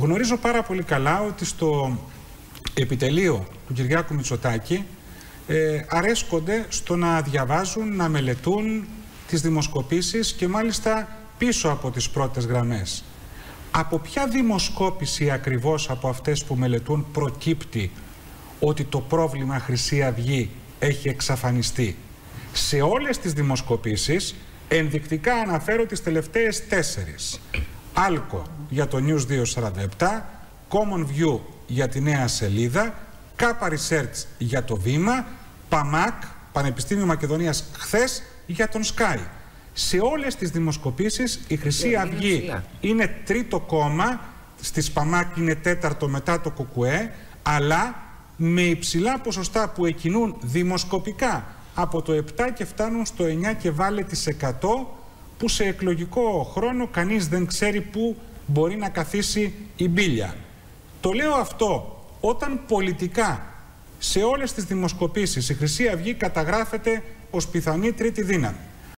γνωρίζω πάρα πολύ καλά ότι στο επιτελείο του Κυριάκου Μητσοτάκη ε, αρέσκονται στο να διαβάζουν, να μελετούν τις δημοσκοπήσεις και μάλιστα πίσω από τις πρώτες γραμμές. Από ποια δημοσκόπηση ακριβώς από αυτές που μελετούν προκύπτει ότι το πρόβλημα Χρυσή Αυγή έχει εξαφανιστεί; Σε όλες τις δημοσκοπήσεις ενδεικτικά αναφέρω τις τελευταίες τέσσερις. Alco για το News 247, Common View για τη νέα σελίδα, Kappa Research για το Βήμα, ΠΑΜΑΚ, Πανεπιστήμιο Μακεδονίας χθες για τον ΣΚΑΪ. Σε όλες τις δημοσκοπήσεις η Χρυσή Αυγή είναι τρίτο κόμμα, στις ΠΑΜΑΚ είναι τέταρτο μετά το ΚΚΕ, αλλά με υψηλά ποσοστά που εκκινούν δημοσκοπικά από το 7 και φτάνουν στο 9 και βάλε τοις 100 που σε εκλογικό χρόνο κανείς δεν ξέρει πού μπορεί να καθίσει η μπίλια. Το λέω αυτό όταν πολιτικά σε όλες τις δημοσκοπήσεις η Χρυσή Αυγή καταγράφεται ως πιθανή τρίτη δύναμη.